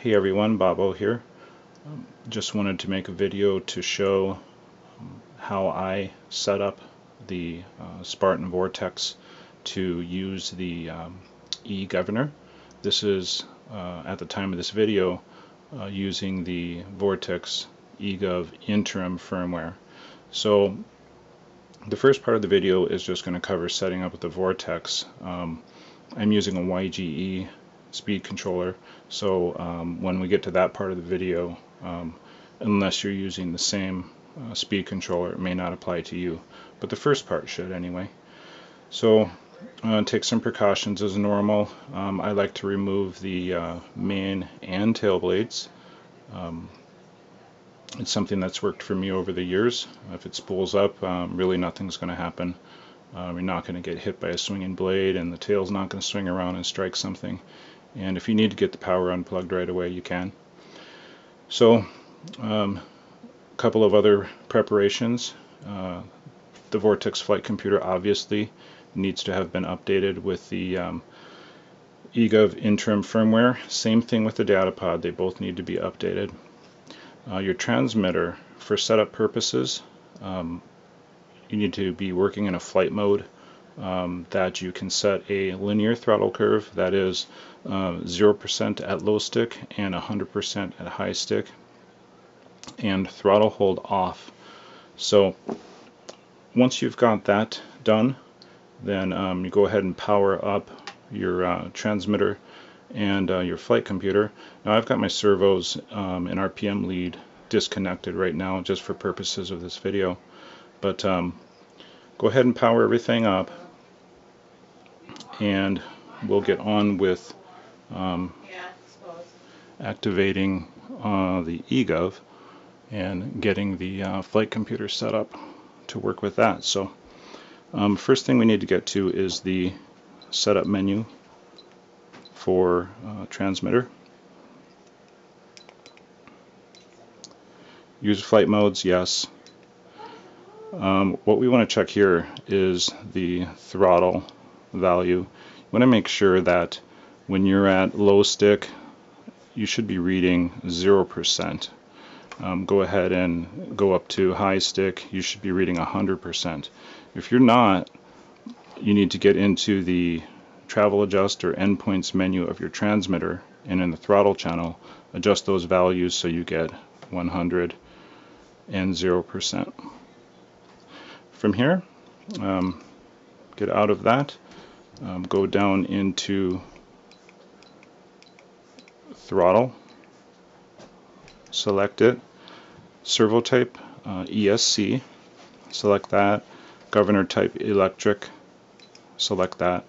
Hey everyone, Bobo here. Um, just wanted to make a video to show um, how I set up the uh, Spartan Vortex to use the um, e-governor. This is, uh, at the time of this video, uh, using the Vortex eGov interim firmware. So the first part of the video is just going to cover setting up the Vortex. Um, I'm using a YGE speed controller. So um, when we get to that part of the video, um, unless you're using the same uh, speed controller, it may not apply to you. But the first part should anyway. So uh, take some precautions as normal. Um, I like to remove the uh, main and tail blades. Um, it's something that's worked for me over the years. If it spools up, um, really nothing's going to happen. Uh, you're not going to get hit by a swinging blade and the tail's not going to swing around and strike something and if you need to get the power unplugged right away you can. So um, a couple of other preparations. Uh, the Vortex flight computer obviously needs to have been updated with the um, eGov interim firmware. Same thing with the DataPod, they both need to be updated. Uh, your transmitter, for setup purposes, um, you need to be working in a flight mode um, that you can set a linear throttle curve that is 0% uh, at low stick and 100% at high stick and throttle hold off. So once you've got that done then um, you go ahead and power up your uh, transmitter and uh, your flight computer. Now I've got my servos um, and RPM lead disconnected right now just for purposes of this video but um, go ahead and power everything up and we'll get on with um, activating uh, the eGov and getting the uh, flight computer set up to work with that. So um, first thing we need to get to is the setup menu for uh, transmitter. Use flight modes, yes. Um, what we want to check here is the throttle value. You want to make sure that when you're at low stick, you should be reading 0%. Um, go ahead and go up to high stick, you should be reading 100%. If you're not, you need to get into the travel adjust or endpoints menu of your transmitter and in the throttle channel, adjust those values so you get 100 and 0%. From here, um, get out of that. Um, go down into throttle, select it, servo type uh, ESC, select that, governor type electric, select that.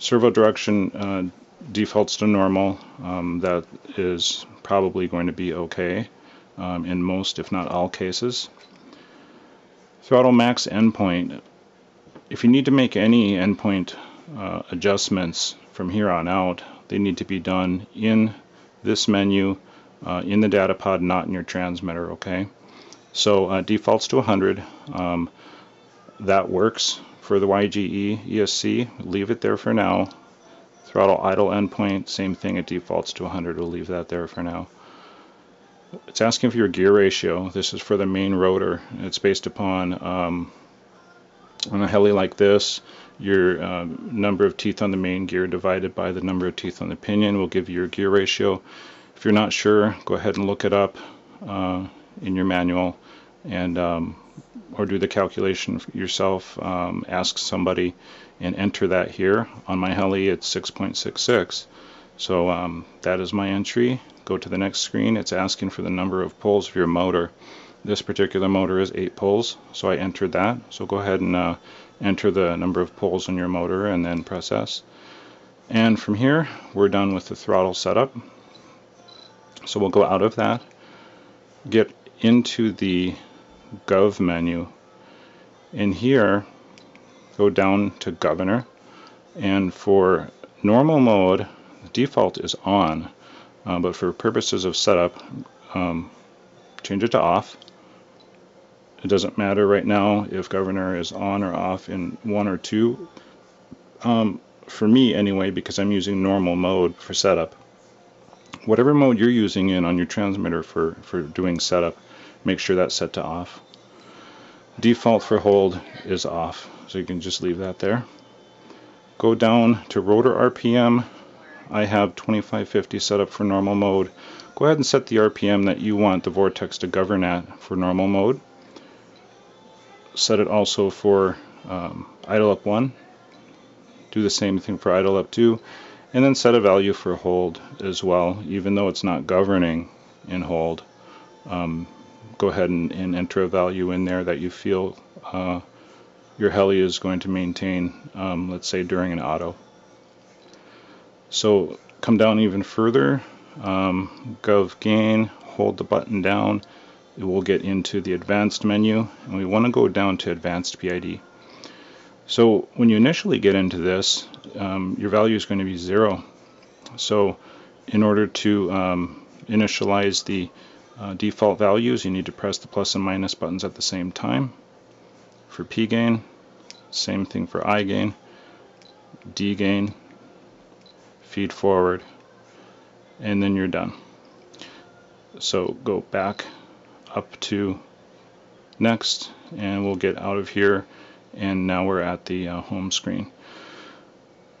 Servo direction uh, defaults to normal, um, that is probably going to be okay um, in most if not all cases. Throttle max endpoint, if you need to make any endpoint uh, adjustments from here on out, they need to be done in this menu uh, in the DataPod, not in your transmitter, okay? So uh, defaults to 100. Um, that works for the YGE ESC. Leave it there for now. Throttle idle endpoint, same thing, it defaults to 100. We'll leave that there for now. It's asking for your gear ratio. This is for the main rotor. It's based upon um, on a heli like this, your uh, number of teeth on the main gear divided by the number of teeth on the pinion will give you your gear ratio. If you're not sure, go ahead and look it up uh, in your manual and um, or do the calculation yourself. Um, ask somebody and enter that here. On my heli, it's 6.66. So um, that is my entry. Go to the next screen. It's asking for the number of poles of your motor. This particular motor is 8 poles, so I entered that. So go ahead and uh, enter the number of poles in your motor and then press S. And from here, we're done with the throttle setup. So we'll go out of that, get into the Gov menu. In here, go down to Governor, and for normal mode, default is on, uh, but for purposes of setup, um, change it to off it doesn't matter right now if governor is on or off in one or two. Um, for me anyway, because I'm using normal mode for setup. whatever mode you're using in on your transmitter for, for doing setup, make sure that's set to off. Default for hold is off, so you can just leave that there. Go down to rotor RPM. I have 2550 set up for normal mode. Go ahead and set the RPM that you want the vortex to govern at for normal mode. Set it also for um, idle up 1. Do the same thing for idle up 2 and then set a value for hold as well even though it's not governing in hold um, go ahead and, and, enter a value in there that you feel uh, your heli is going to maintain um, let's say during an auto so come down even further um, gov gain hold the button down it will get into the advanced menu and we want to go down to advanced PID so when you initially get into this, um, your value is going to be zero. So in order to um, initialize the uh, default values, you need to press the plus and minus buttons at the same time. For P gain, same thing for I gain, D gain, feed forward, and then you're done. So go back up to next, and we'll get out of here and now we're at the uh, home screen.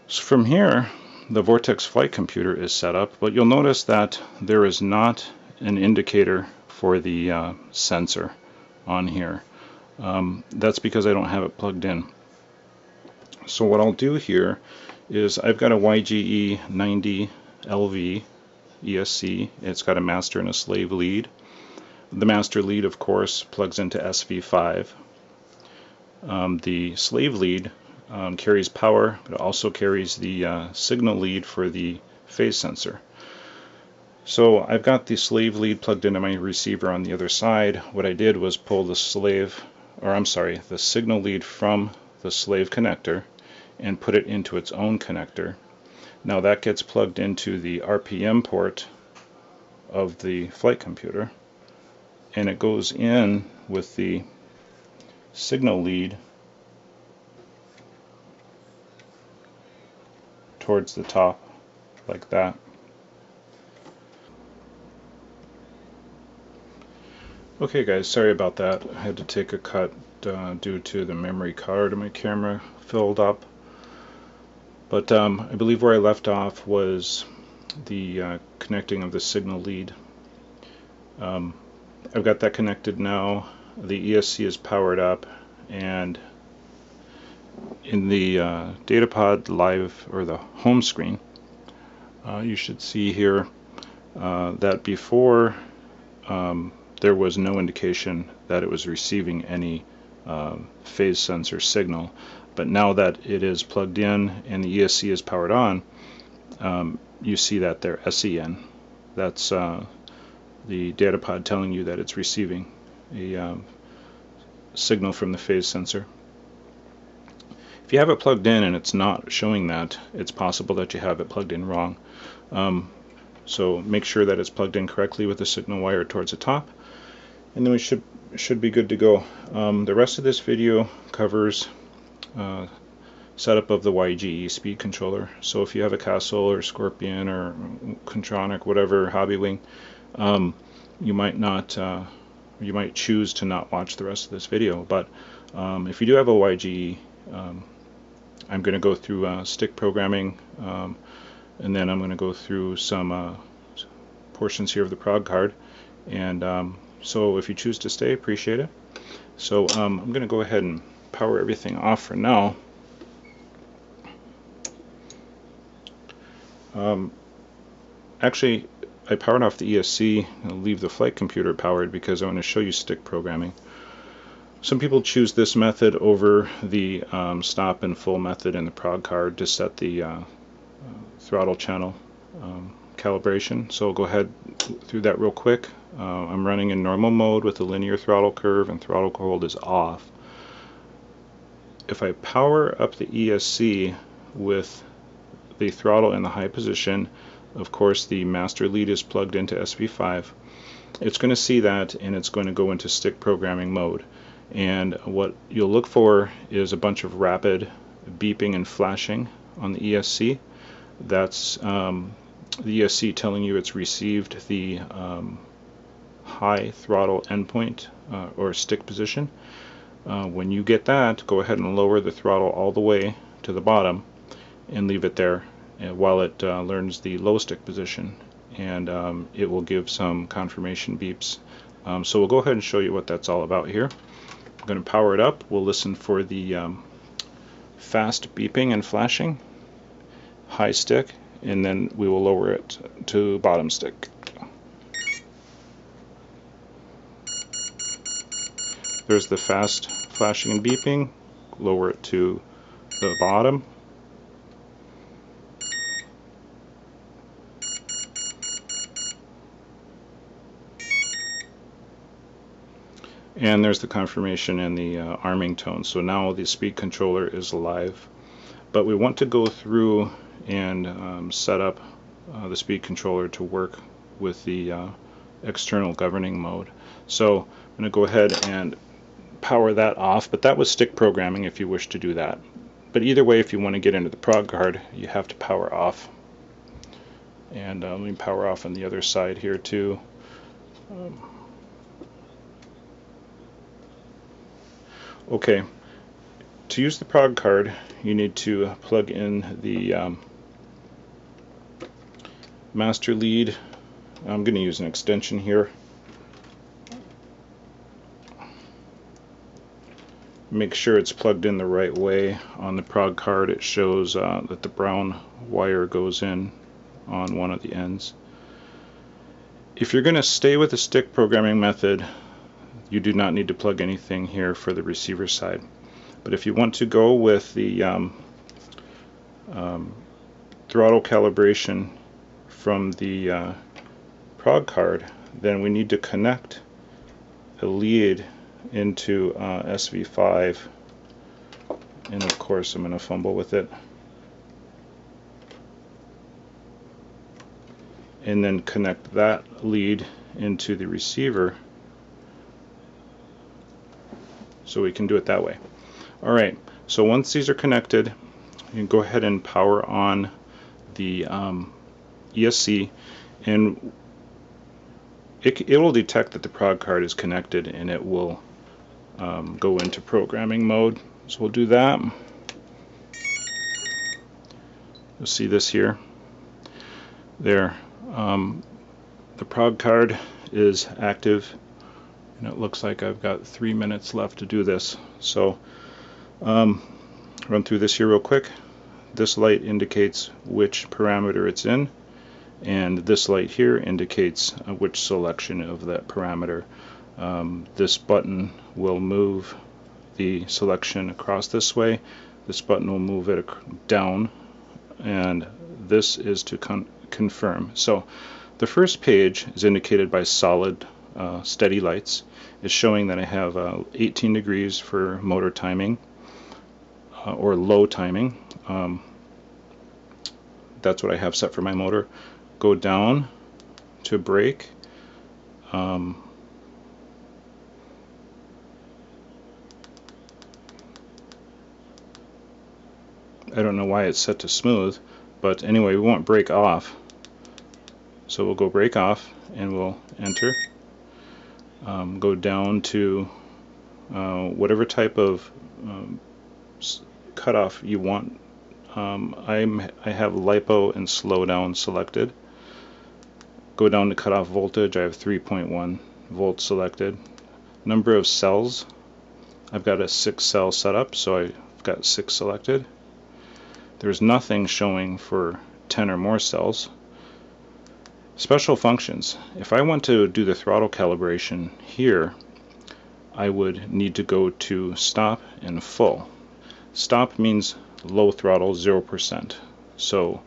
So from here, the Vortex flight computer is set up, but you'll notice that there is not an indicator for the uh, sensor on here. Um, that's because I don't have it plugged in. So what I'll do here is I've got a YGE 90 LV ESC. It's got a master and a slave lead. The master lead, of course, plugs into SV5, um, the slave lead um, carries power, but it also carries the uh, signal lead for the phase sensor. So I've got the slave lead plugged into my receiver on the other side. What I did was pull the slave, or I'm sorry, the signal lead from the slave connector and put it into its own connector. Now that gets plugged into the RPM port of the flight computer and it goes in with the signal lead towards the top like that. Okay guys, sorry about that. I had to take a cut uh, due to the memory card of my camera filled up. But um, I believe where I left off was the uh, connecting of the signal lead. Um, I've got that connected now the ESC is powered up and in the uh, Datapod live or the home screen uh, you should see here uh, that before um, there was no indication that it was receiving any um, phase sensor signal but now that it is plugged in and the ESC is powered on um, you see that there SEN that's uh, the Datapod telling you that it's receiving a um, signal from the phase sensor. If you have it plugged in and it's not showing that, it's possible that you have it plugged in wrong. Um, so make sure that it's plugged in correctly with the signal wire towards the top, and then we should should be good to go. Um, the rest of this video covers uh, setup of the YGE speed controller. So if you have a Castle or Scorpion or Kontronik, whatever Hobbywing, um, you might not uh, you might choose to not watch the rest of this video. But um, if you do have a YGE, um, I'm going to go through uh, stick programming, um, and then I'm going to go through some uh, portions here of the prog card. And um, so if you choose to stay, appreciate it. So um, I'm going to go ahead and power everything off for now. Um, actually, I powered off the ESC and leave the flight computer powered because I want to show you stick programming. Some people choose this method over the um, stop and full method in the prog card to set the uh, throttle channel um, calibration. So I'll go ahead through that real quick. Uh, I'm running in normal mode with the linear throttle curve and throttle hold is off. If I power up the ESC with the throttle in the high position, of course the master lead is plugged into SV5 it's going to see that and it's going to go into stick programming mode. And what you'll look for is a bunch of rapid beeping and flashing on the ESC that's um, the ESC telling you it's received the um, high throttle endpoint uh, or stick position. Uh, when you get that, go ahead and lower the throttle all the way to the bottom and leave it there uh, while it uh, learns the low stick position and um, it will give some confirmation beeps. Um, so we'll go ahead and show you what that's all about here. I'm going to power it up. We'll listen for the um, fast beeping and flashing, high stick, and then we will lower it to bottom stick. There's the fast flashing and beeping. Lower it to the bottom. And there's the confirmation and the uh, arming tone. So now the speed controller is live. But we want to go through and um, set up uh, the speed controller to work with the uh, external governing mode. So I'm going to go ahead and power that off, but that was stick programming if you wish to do that. But either way, if you want to get into the prog card, you have to power off. And uh, let me power off on the other side here too. Um, okay, to use the prog card, you need to plug in the um, master lead. I'm going to use an extension here. Make sure it's plugged in the right way. On the prog card it shows uh, that the brown wire goes in on one of the ends. If you're going to stay with the stick programming method, you do not need to plug anything here for the receiver side. But if you want to go with the um, um, throttle calibration from the uh, prog card, then we need to connect a lead into uh, SV5 and of course I'm going to fumble with it. And then connect that lead into the receiver. So we can do it that way. Alright, so once these are connected you can go ahead and power on the um, ESC and it, it will detect that the prog card is connected and it will um, go into programming mode. So we'll do that. You'll see this here. There. Um, the prog card is active and it looks like I've got three minutes left to do this. So um, run through this here real quick. This light indicates which parameter it's in and this light here indicates uh, which selection of that parameter. Um, this button will move the selection across this way. This button will move it down and this is to con confirm. So the first page is indicated by solid uh, steady lights. It's showing that I have uh, 18 degrees for motor timing uh, or low timing. Um, that's what I have set for my motor go down to brake. Um, I don't know why it's set to smooth, but anyway, we want brake off. So we'll go brake off and we'll enter. Um, go down to uh, whatever type of um, cutoff you want. Um, I'm, I have LiPo and slow down selected go down to cutoff voltage, I have 3.1 volts selected. Number of cells, I've got a 6 cell setup, so I've got 6 selected. There's nothing showing for 10 or more cells. Special functions. If I want to do the throttle calibration here, I would need to go to stop and full. Stop means low throttle, 0%. So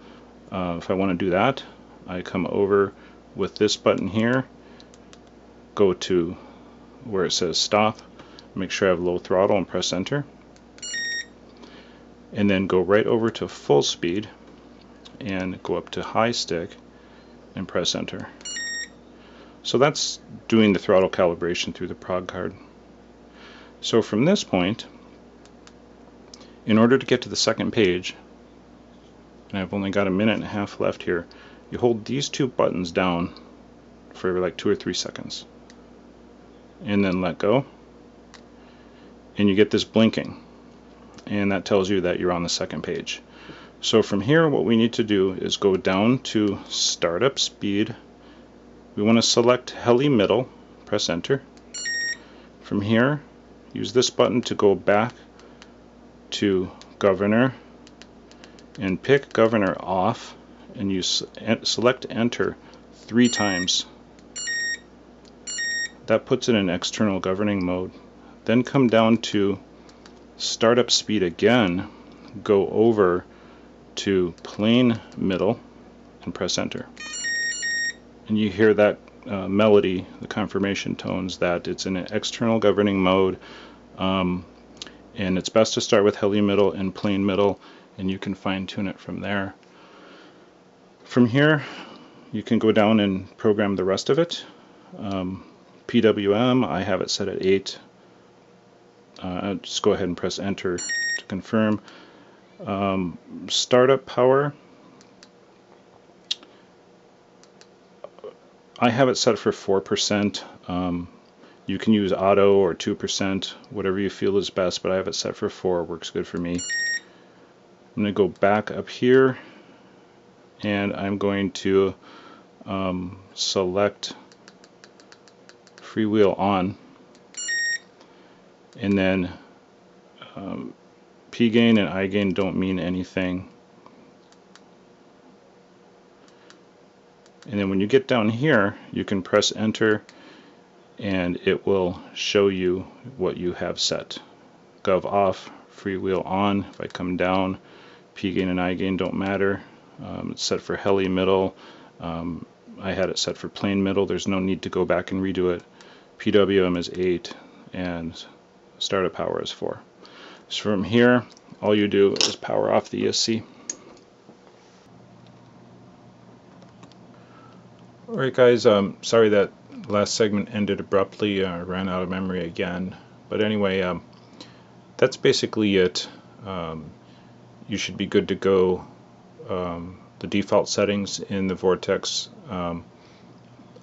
uh, if I want to do that, I come over with this button here, go to where it says stop, make sure I have low throttle and press enter. And then go right over to full speed and go up to high stick and press enter. So that's doing the throttle calibration through the prog card. So from this point, in order to get to the second page, and I've only got a minute and a half left here, you hold these two buttons down for like two or three seconds and then let go and you get this blinking and that tells you that you're on the second page. So from here what we need to do is go down to startup speed. We want to select heli middle, press enter. From here use this button to go back to governor and pick governor off and you select enter three times. That puts it in external governing mode. Then come down to startup speed again, go over to plane middle and press enter. And you hear that uh, melody, the confirmation tones, that it's in an external governing mode. Um, and it's best to start with heli middle and plane middle, and you can fine tune it from there. From here, you can go down and program the rest of it. Um, PWM, I have it set at 8 uh, just go ahead and press enter to confirm. Um, startup power. I have it set for 4%. Um, you can use auto or 2%, whatever you feel is best, but I have it set for 4. Works good for me. I'm going to go back up here and I'm going to um, select freewheel on and then um, P gain and I gain don't mean anything. And then when you get down here, you can press enter and it will show you what you have set. Gov off, freewheel on. If I come down, P gain and I gain don't matter. Um, it's set for heli middle. Um, I had it set for plane middle. There's no need to go back and redo it. PWM is 8 and startup power is for. So from here, all you do is power off the ESC. Alright guys, um, sorry that last segment ended abruptly, uh, ran out of memory again. But anyway, um, that's basically it. Um, you should be good to go. Um, the default settings in the Vortex um,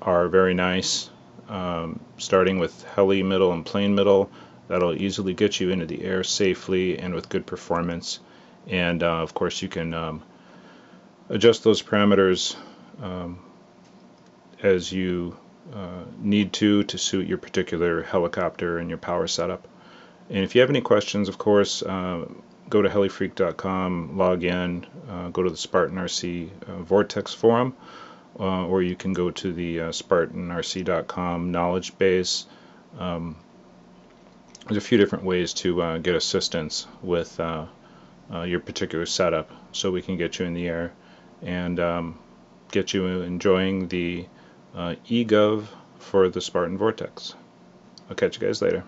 are very nice, um, starting with heli middle and plane middle that'll easily get you into the air safely and with good performance. And uh, of course, you can um, adjust those parameters um, as you uh, need to to suit your particular helicopter and your power setup. And if you have any questions, of course, uh, go to helifreak.com, log in, uh, go to the Spartan RC uh, Vortex forum, uh, or you can go to the SpartanRC.com knowledge base. Um, there's a few different ways to uh, get assistance with uh, uh, your particular setup so we can get you in the air and um, get you enjoying the uh, eGov for the Spartan Vortex. I'll catch you guys later.